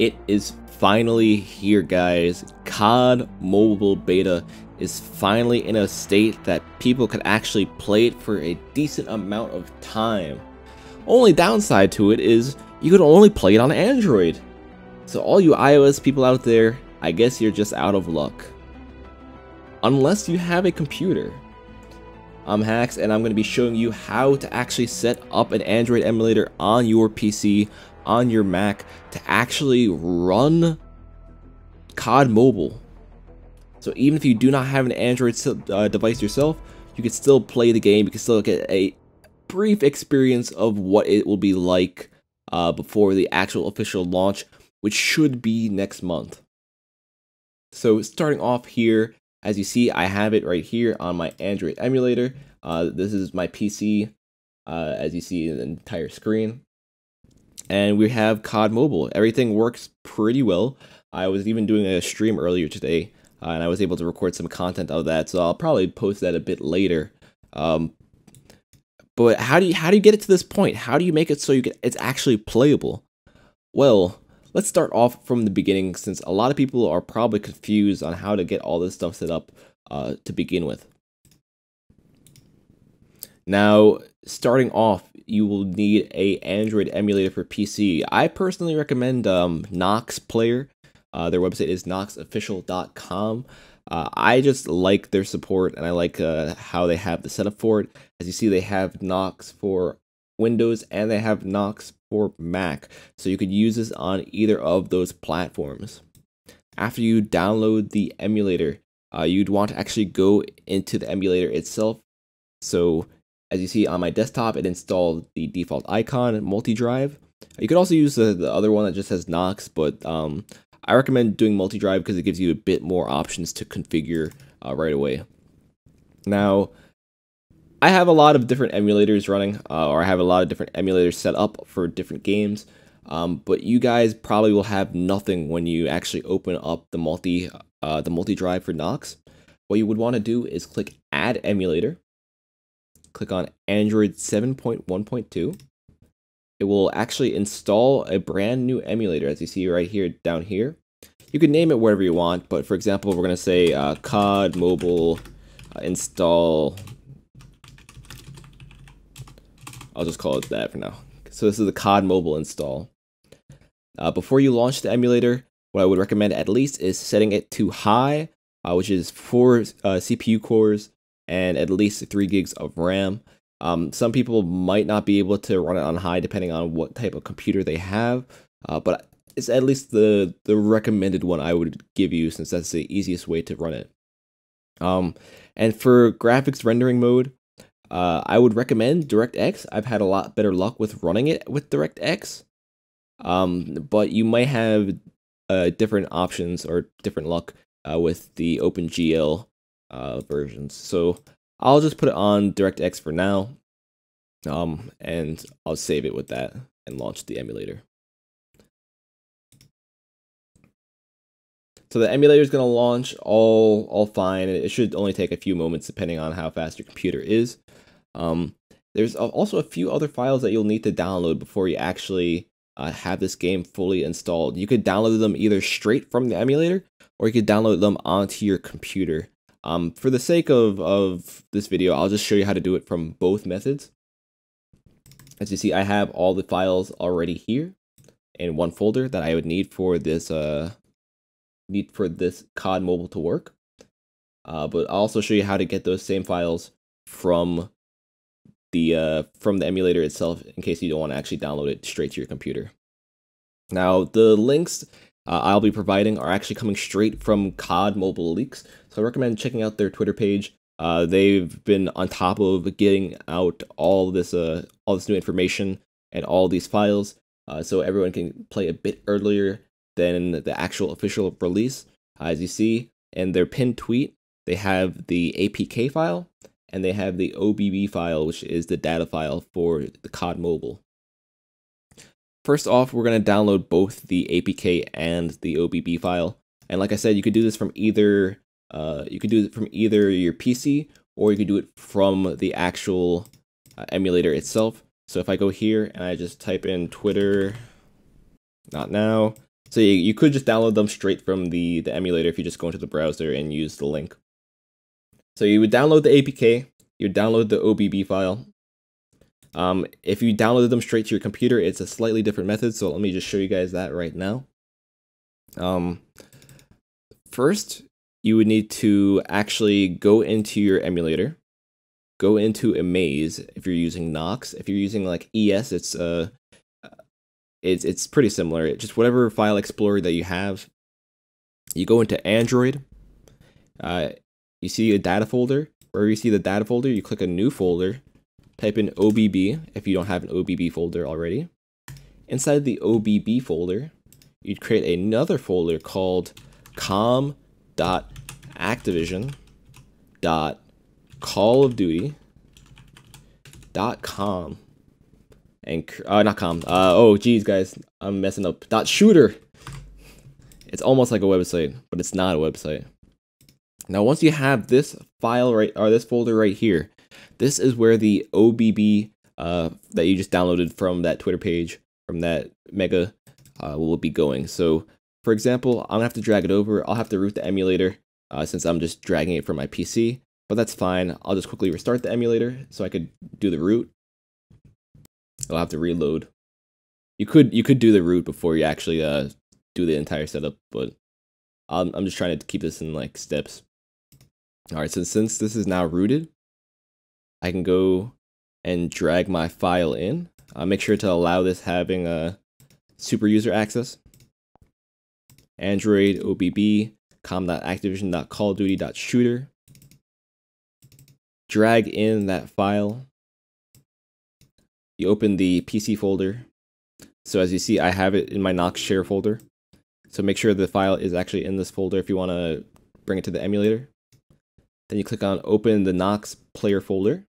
It is finally here, guys. COD Mobile Beta is finally in a state that people can actually play it for a decent amount of time. Only downside to it is you can only play it on Android. So all you iOS people out there, I guess you're just out of luck. Unless you have a computer. I'm Hacks and I'm going to be showing you how to actually set up an Android emulator on your PC, on your Mac, to actually run COD Mobile. So even if you do not have an Android uh, device yourself, you can still play the game, you can still get a brief experience of what it will be like uh, before the actual official launch, which should be next month. So starting off here, as you see, I have it right here on my Android emulator. Uh, this is my PC, uh, as you see in the entire screen. And we have COD Mobile. Everything works pretty well. I was even doing a stream earlier today, uh, and I was able to record some content of that, so I'll probably post that a bit later. Um, but how do you how do you get it to this point? How do you make it so you get it's actually playable? Well, let's start off from the beginning since a lot of people are probably confused on how to get all this stuff set up uh, to begin with. Now, starting off, you will need a Android emulator for PC. I personally recommend um, Nox Player. Uh, their website is noxofficial.com. Uh, I just like their support and I like uh, how they have the setup for it. As you see, they have Nox for Windows and they have Nox for Mac. So you could use this on either of those platforms. After you download the emulator, uh, you'd want to actually go into the emulator itself. So as you see on my desktop, it installed the default icon, multi-drive. You could also use the, the other one that just has Nox, but um, I recommend doing multi-drive because it gives you a bit more options to configure uh, right away. Now, I have a lot of different emulators running, uh, or I have a lot of different emulators set up for different games. Um, but you guys probably will have nothing when you actually open up the multi uh, the multi drive for Nox. What you would want to do is click Add Emulator. Click on Android 7.1.2 it will actually install a brand new emulator as you see right here down here. You can name it whatever you want, but for example, we're going to say uh, COD Mobile uh, install. I'll just call it that for now. So this is the COD Mobile install. Uh, before you launch the emulator, what I would recommend at least is setting it to high, uh, which is four uh, CPU cores and at least three gigs of RAM. Um, some people might not be able to run it on high depending on what type of computer they have, uh, but it's at least the the recommended one I would give you since that's the easiest way to run it. Um, and for graphics rendering mode, uh, I would recommend DirectX. I've had a lot better luck with running it with DirectX, um, but you might have uh, different options or different luck uh, with the OpenGL uh, versions. So I'll just put it on DirectX for now. Um, and I'll save it with that and launch the emulator. So the emulator is going to launch all all fine. It should only take a few moments depending on how fast your computer is. Um, there's also a few other files that you'll need to download before you actually uh, have this game fully installed. You could download them either straight from the emulator or you could download them onto your computer. Um, for the sake of, of this video, I'll just show you how to do it from both methods. As you see, I have all the files already here in one folder that I would need for this uh, need for this COD mobile to work. Uh, but I'll also show you how to get those same files from the uh, from the emulator itself in case you don't want to actually download it straight to your computer. Now, the links uh, I'll be providing are actually coming straight from COD Mobile Leaks. So I recommend checking out their Twitter page. Uh, they've been on top of getting out all this uh, all this new information and all these files, uh, so everyone can play a bit earlier than the actual official release. as you see in their pinned tweet, they have the APK file and they have the OBB file, which is the data file for the COD Mobile. First off, we're going to download both the APK and the OBB file. And like I said, you could do this from either uh, you could do it from either your PC or you could do it from the actual uh, emulator itself. So if I go here and I just type in Twitter, not now, So you, you could just download them straight from the, the emulator if you just go into the browser and use the link. So you would download the APK, you download the OBB file. Um, if you downloaded them straight to your computer, it's a slightly different method, so let me just show you guys that right now. Um, first, you would need to actually go into your emulator, go into Amaze if you're using Nox. If you're using like ES, it's uh, it's it's pretty similar. Just whatever file explorer that you have, you go into Android. Uh, you see a data folder. Where you see the data folder, you click a new folder, type in OBB if you don't have an OBB folder already. Inside the OBB folder, you'd create another folder called com.activision dot call of duty dot com and uh not com uh oh geez guys i'm messing up dot shooter it's almost like a website but it's not a website now, once you have this file right, or this folder right here, this is where the OBB uh, that you just downloaded from that Twitter page, from that mega, uh, will be going. So, for example, I'm gonna have to drag it over. I'll have to root the emulator uh, since I'm just dragging it from my PC, but that's fine. I'll just quickly restart the emulator so I could do the root. I'll have to reload. You could you could do the root before you actually uh, do the entire setup, but I'm I'm just trying to keep this in like steps. All right, so since this is now rooted, I can go and drag my file in. Uh, make sure to allow this having a super user access. Android OBB com.activision.callduty.shooter. Drag in that file. You open the PC folder. So as you see, I have it in my Nox share folder. So make sure the file is actually in this folder if you want to bring it to the emulator. Then you click on open the Nox player folder.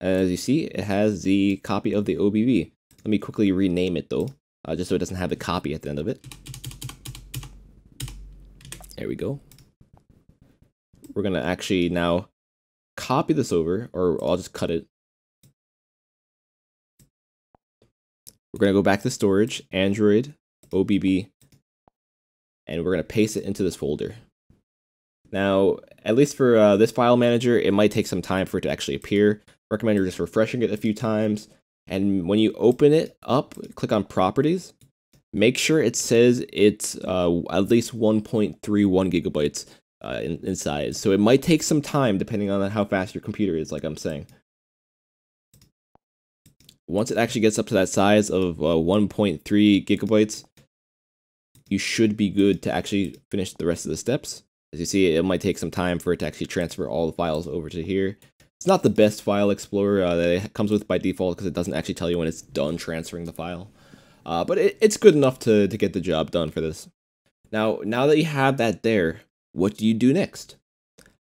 As you see, it has the copy of the OBB. Let me quickly rename it though, uh, just so it doesn't have the copy at the end of it. There we go. We're gonna actually now copy this over, or I'll just cut it. We're gonna go back to storage, Android, OBB, and we're gonna paste it into this folder. Now, at least for uh, this file manager, it might take some time for it to actually appear. Recommend you're just refreshing it a few times. And when you open it up, click on properties. Make sure it says it's uh, at least 1.31 gigabytes uh, in, in size. So it might take some time depending on how fast your computer is, like I'm saying. Once it actually gets up to that size of uh, 1.3 gigabytes, you should be good to actually finish the rest of the steps. As you see, it might take some time for it to actually transfer all the files over to here. It's not the best file explorer uh, that it comes with by default because it doesn't actually tell you when it's done transferring the file. Uh, but it, it's good enough to, to get the job done for this. Now, now that you have that there, what do you do next?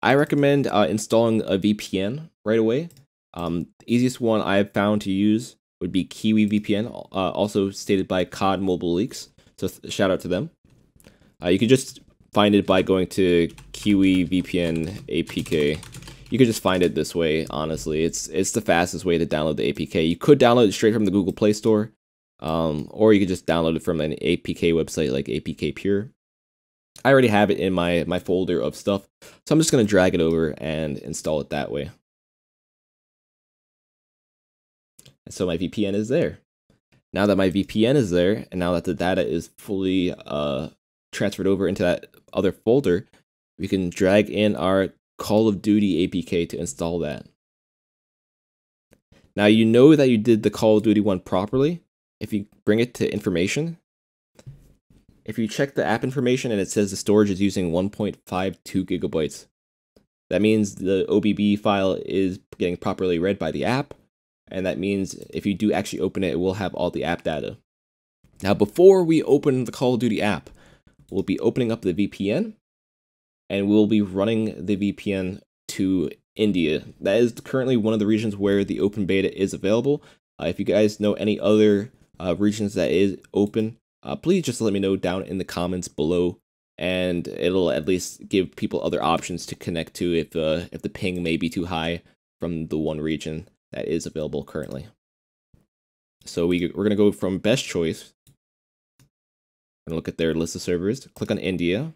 I recommend uh, installing a VPN right away. Um, the easiest one I've found to use would be Kiwi VPN, uh, also stated by COD Mobile Leaks. So shout out to them. Uh, you can just find it by going to Kiwi VPN APK. You could just find it this way, honestly. It's it's the fastest way to download the APK. You could download it straight from the Google Play Store, um, or you could just download it from an APK website like APK Pure. I already have it in my, my folder of stuff, so I'm just going to drag it over and install it that way. And so my VPN is there. Now that my VPN is there, and now that the data is fully uh, transferred over into that other folder, we can drag in our Call of Duty APK to install that. Now you know that you did the Call of Duty one properly if you bring it to information. If you check the app information and it says the storage is using 1.52 gigabytes, that means the OBB file is getting properly read by the app, and that means if you do actually open it, it will have all the app data. Now, before we open the Call of Duty app, we'll be opening up the VPN and we'll be running the VPN to India. That is currently one of the regions where the open beta is available. Uh, if you guys know any other uh, regions that is open, uh, please just let me know down in the comments below, and it'll at least give people other options to connect to if uh, if the ping may be too high from the one region that is available currently. So we we're gonna go from best choice We're look at their list of servers. Click on India.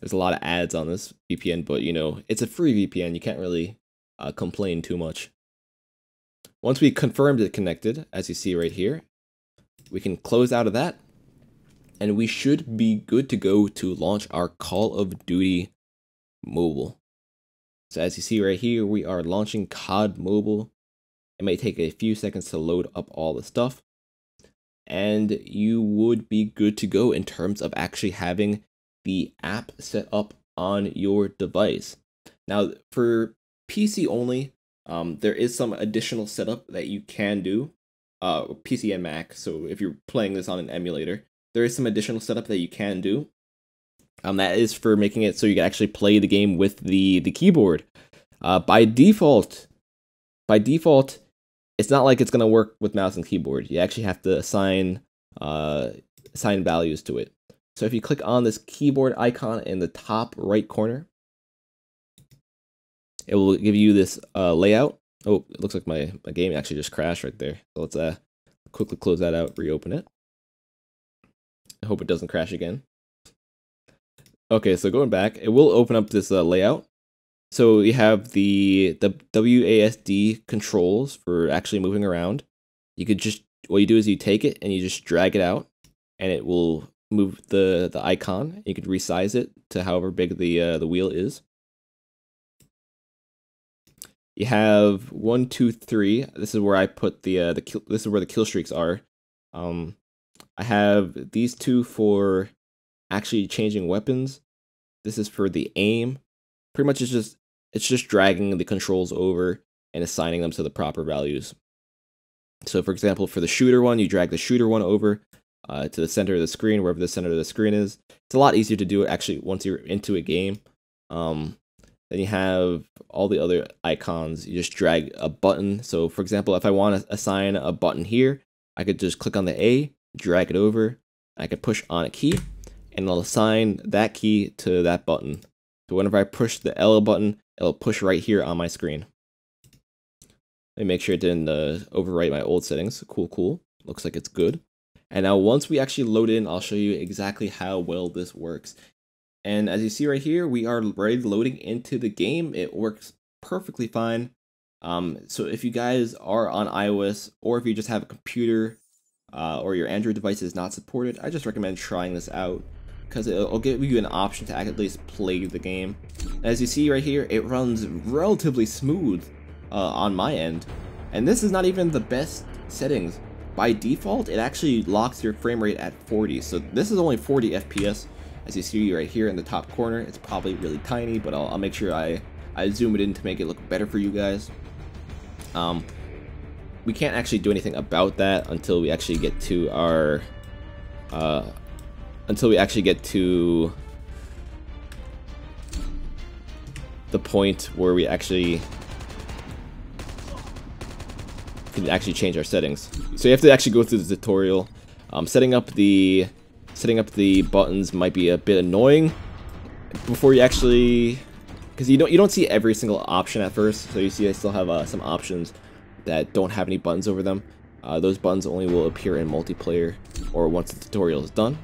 There's a lot of ads on this VPN, but you know, it's a free VPN. You can't really uh, complain too much. Once we confirmed it connected, as you see right here, we can close out of that and we should be good to go to launch our Call of Duty mobile. So as you see right here, we are launching COD mobile. It may take a few seconds to load up all the stuff. And you would be good to go in terms of actually having the app set up on your device. Now, for PC only, um, there is some additional setup that you can do, uh, PC and Mac. So if you're playing this on an emulator, there is some additional setup that you can do. Um, that is for making it so you can actually play the game with the the keyboard. Uh, by default, by default, it's not like it's gonna work with mouse and keyboard. You actually have to assign uh, assign values to it. So if you click on this keyboard icon in the top right corner, it will give you this uh, layout. Oh, it looks like my, my game actually just crashed right there. So let's uh, quickly close that out, reopen it. I hope it doesn't crash again. Okay, so going back, it will open up this uh, layout. So you have the the WASD controls for actually moving around. You could just what you do is you take it and you just drag it out, and it will move the the icon. You could resize it to however big the uh, the wheel is. You have one, two, three. This is where I put the uh, the kill, this is where the kill streaks are. Um, I have these two for actually changing weapons. This is for the aim. Pretty much it's just it's just dragging the controls over and assigning them to the proper values. So for example, for the shooter one, you drag the shooter one over uh, to the center of the screen, wherever the center of the screen is. It's a lot easier to do it actually once you're into a game. Um, then you have all the other icons. You just drag a button. So for example, if I want to assign a button here, I could just click on the A, drag it over. I could push on a key and it'll assign that key to that button. So whenever I push the L button, it'll push right here on my screen. Let me make sure it didn't uh, overwrite my old settings. Cool, cool. Looks like it's good. And now once we actually load in, I'll show you exactly how well this works. And as you see right here, we are ready loading into the game. It works perfectly fine. Um, so if you guys are on iOS or if you just have a computer uh, or your Android device is not supported, I just recommend trying this out because it'll give you an option to at least play the game. As you see right here, it runs relatively smooth uh, on my end. And this is not even the best settings. By default, it actually locks your frame rate at 40. So this is only 40 FPS. As you see right here in the top corner, it's probably really tiny, but I'll, I'll make sure I, I zoom it in to make it look better for you guys. Um, we can't actually do anything about that until we actually get to our, uh, until we actually get to the point where we actually can actually change our settings. So you have to actually go through the tutorial. Um, setting up the setting up the buttons might be a bit annoying before you actually because you don't you don't see every single option at first. So you see I still have uh, some options that don't have any buttons over them. Uh, those buttons only will appear in multiplayer or once the tutorial is done.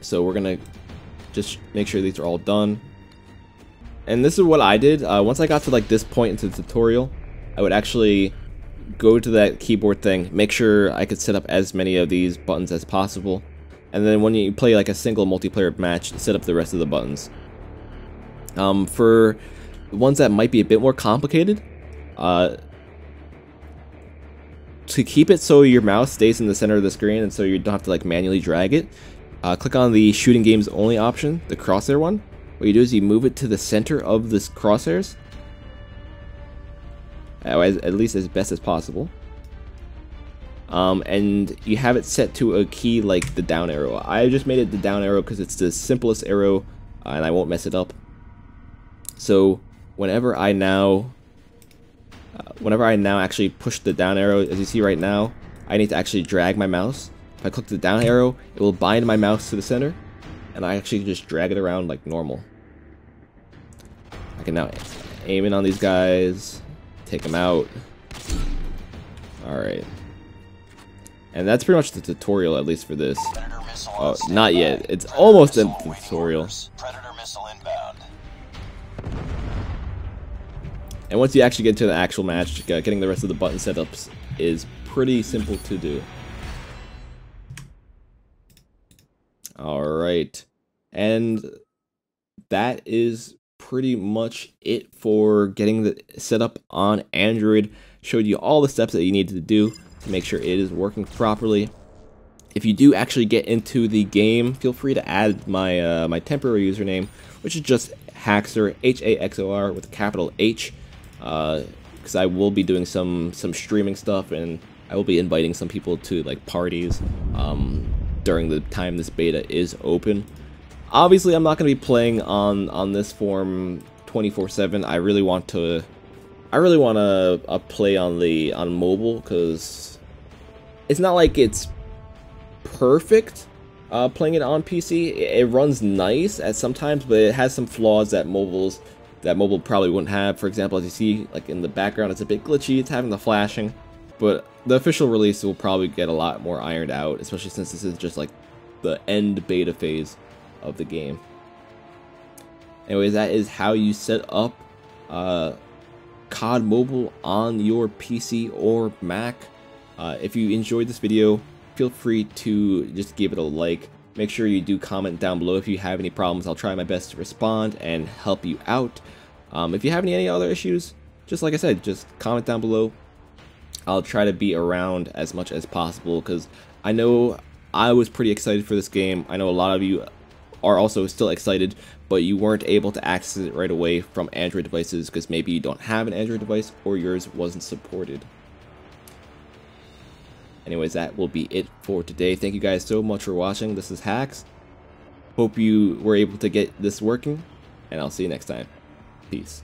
So we're gonna just make sure these are all done. And this is what I did. Uh, once I got to like this point into the tutorial, I would actually go to that keyboard thing, make sure I could set up as many of these buttons as possible. And then when you play like a single multiplayer match, set up the rest of the buttons. Um, for ones that might be a bit more complicated, uh, to keep it so your mouse stays in the center of the screen and so you don't have to like manually drag it, uh, click on the shooting games only option, the crosshair one. What you do is you move it to the center of this crosshairs, at least as best as possible. Um, and you have it set to a key like the down arrow. I just made it the down arrow because it's the simplest arrow uh, and I won't mess it up. So whenever I now, uh, whenever I now actually push the down arrow, as you see right now, I need to actually drag my mouse if I click the down arrow, it will bind my mouse to the center, and I actually just drag it around like normal. I can now aim in on these guys, take them out. Alright. And that's pretty much the tutorial, at least for this. Oh, not yet. It's almost in the tutorial. And once you actually get to the actual match, uh, getting the rest of the button setups is pretty simple to do. Alright. And that is pretty much it for getting the setup on Android. Showed you all the steps that you need to do to make sure it is working properly. If you do actually get into the game, feel free to add my uh, my temporary username, which is just Haxor, H-A-X-O-R with a capital H, because uh, I will be doing some some streaming stuff and I will be inviting some people to like parties um, during the time this beta is open. Obviously, I'm not going to be playing on on this form 24/7. I really want to I really want to uh, play on the on mobile because it's not like it's perfect uh, playing it on PC. It runs nice at sometimes, but it has some flaws that mobiles that mobile probably wouldn't have. For example, as you see, like in the background, it's a bit glitchy. It's having the flashing, but the official release will probably get a lot more ironed out, especially since this is just like the end beta phase of the game. Anyways, that is how you set up uh, COD Mobile on your PC or Mac. Uh, if you enjoyed this video, feel free to just give it a like. Make sure you do comment down below if you have any problems. I'll try my best to respond and help you out. Um, if you have any, any other issues, just like I said, just comment down below. I'll try to be around as much as possible because I know I was pretty excited for this game. I know a lot of you are also still excited, but you weren't able to access it right away from Android devices because maybe you don't have an Android device or yours wasn't supported. Anyways, that will be it for today. Thank you guys so much for watching. This is Hacks. Hope you were able to get this working, and I'll see you next time. Peace.